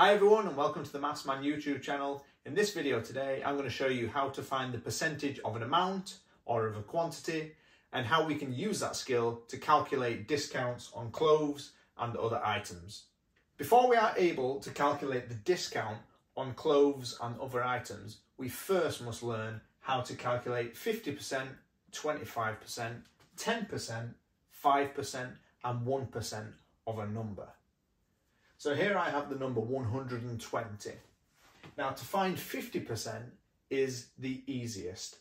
Hi everyone and welcome to the Mathsman YouTube channel. In this video today I'm going to show you how to find the percentage of an amount or of a quantity and how we can use that skill to calculate discounts on clothes and other items. Before we are able to calculate the discount on clothes and other items, we first must learn how to calculate 50%, 25%, 10%, 5% and 1% of a number. So here I have the number 120. Now to find 50% is the easiest.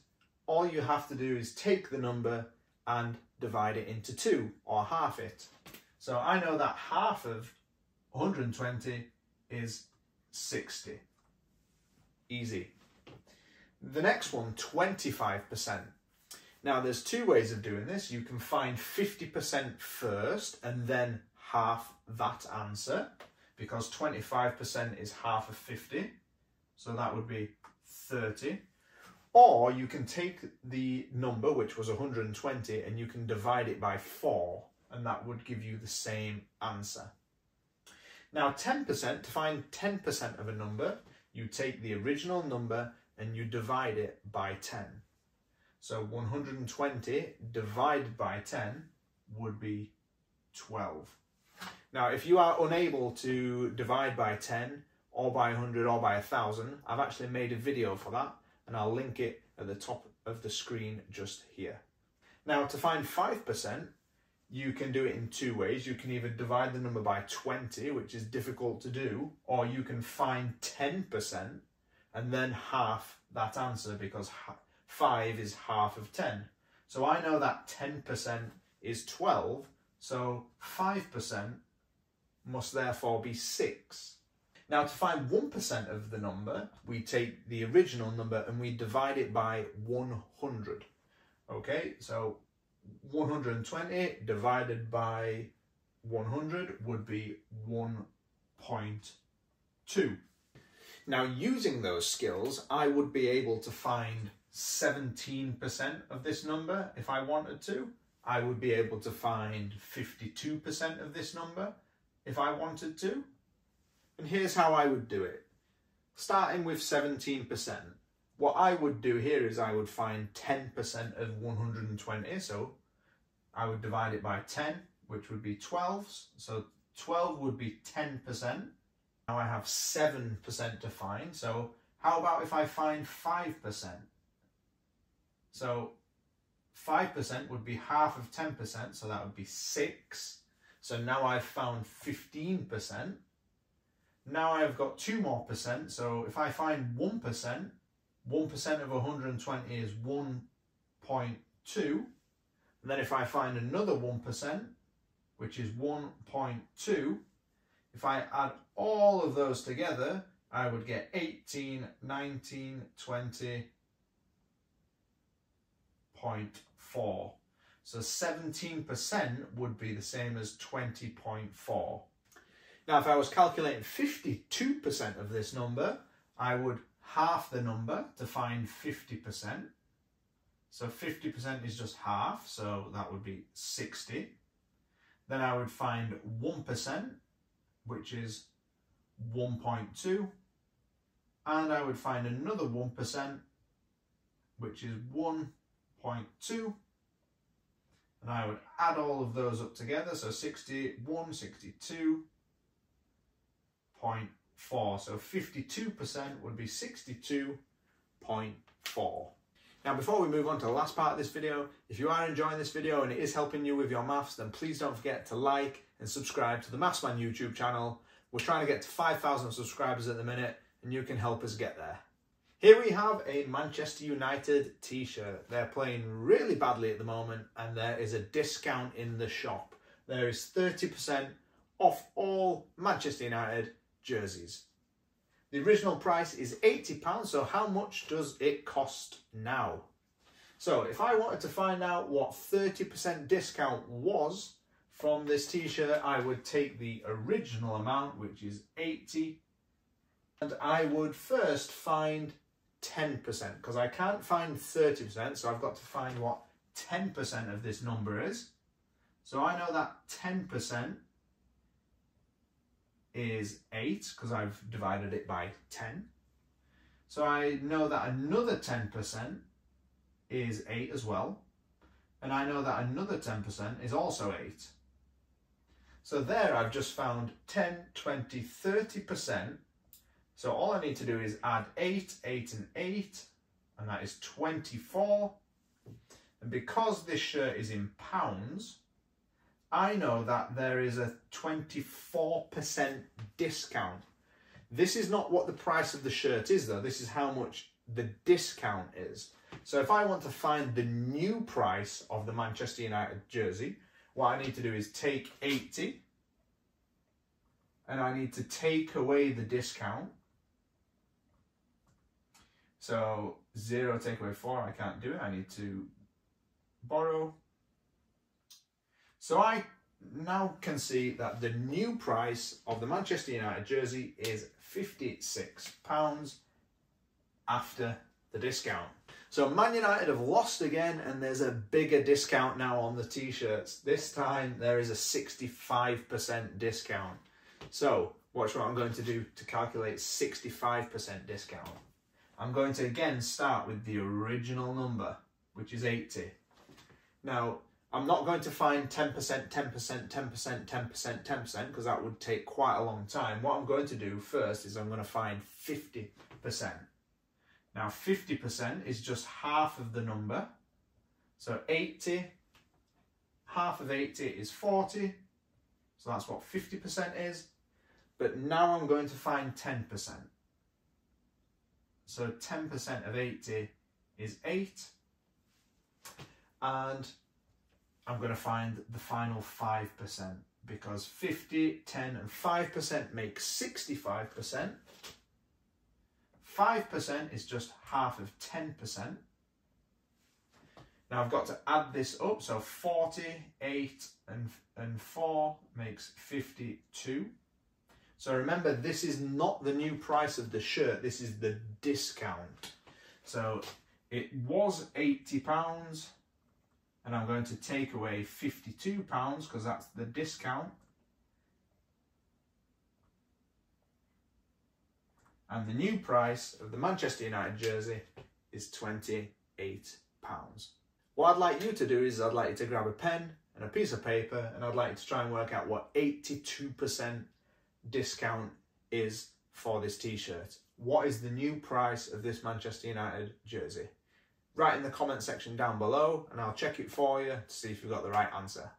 All you have to do is take the number and divide it into two or half it. So I know that half of 120 is 60. Easy. The next one, 25%. Now there's two ways of doing this. You can find 50% first and then half that answer because 25% is half of 50. So that would be 30. Or you can take the number, which was 120, and you can divide it by 4, and that would give you the same answer. Now 10%, to find 10% of a number, you take the original number and you divide it by 10. So 120 divided by 10 would be 12. Now, if you are unable to divide by 10 or by 100 or by 1000, I've actually made a video for that and I'll link it at the top of the screen just here. Now, to find 5%, you can do it in two ways. You can either divide the number by 20, which is difficult to do, or you can find 10% and then half that answer because 5 is half of 10. So I know that 10% is 12, so 5% must therefore be 6. Now to find 1% of the number, we take the original number and we divide it by 100. Okay, so 120 divided by 100 would be 1.2. Now using those skills, I would be able to find 17% of this number if I wanted to. I would be able to find 52% of this number if I wanted to. And here's how I would do it. Starting with 17%, what I would do here is I would find 10% of 120, so I would divide it by 10, which would be 12. So 12 would be 10%. Now I have 7% to find, so how about if I find 5%? So 5% would be half of 10%, so that would be 6. So now I've found 15%. Now I've got two more percent. So if I find 1%, 1% of 120 is 1.2. And then if I find another 1%, which is 1.2, if I add all of those together, I would get 18, 19, 20.4. So 17% would be the same as 20.4. Now, if I was calculating 52% of this number, I would half the number to find 50%. So 50% is just half, so that would be 60. Then I would find 1%, which is 1.2. And I would find another 1%, which is 1.2 and I would add all of those up together. So 61, 62.4. So 52% would be 62.4. Now before we move on to the last part of this video, if you are enjoying this video and it is helping you with your maths, then please don't forget to like and subscribe to the Mathsman YouTube channel. We're trying to get to 5,000 subscribers at the minute and you can help us get there. Here we have a Manchester United t-shirt. They're playing really badly at the moment and there is a discount in the shop. There is 30% off all Manchester United jerseys. The original price is £80, so how much does it cost now? So if I wanted to find out what 30% discount was from this t-shirt, I would take the original amount, which is 80, and I would first find 10% because I can't find 30%, so I've got to find what 10% of this number is. So I know that 10% is 8 because I've divided it by 10. So I know that another 10% is 8 as well. And I know that another 10% is also 8. So there I've just found 10, 20, 30%. So all I need to do is add 8, 8 and 8, and that is 24. And because this shirt is in pounds, I know that there is a 24% discount. This is not what the price of the shirt is though, this is how much the discount is. So if I want to find the new price of the Manchester United jersey, what I need to do is take 80 and I need to take away the discount. So 0 take away 4, I can't do it. I need to borrow. So I now can see that the new price of the Manchester United jersey is £56 after the discount. So Man United have lost again and there's a bigger discount now on the t-shirts. This time there is a 65% discount. So watch what I'm going to do to calculate 65% discount. I'm going to again start with the original number, which is 80. Now, I'm not going to find 10%, 10%, 10%, 10%, 10% because that would take quite a long time. What I'm going to do first is I'm going to find 50%. Now 50% is just half of the number. So 80, half of 80 is 40. So that's what 50% is. But now I'm going to find 10%. So 10% of 80 is 8. And I'm going to find the final 5% because 50, 10 and 5% make 65%. 5% is just half of 10%. Now I've got to add this up, so 48 and, and 4 makes 52. So remember, this is not the new price of the shirt, this is the discount. So it was £80, and I'm going to take away £52 because that's the discount. And the new price of the Manchester United jersey is £28. What I'd like you to do is I'd like you to grab a pen and a piece of paper and I'd like you to try and work out what 82% discount is for this t-shirt. What is the new price of this Manchester United jersey? Write in the comment section down below and I'll check it for you to see if you've got the right answer.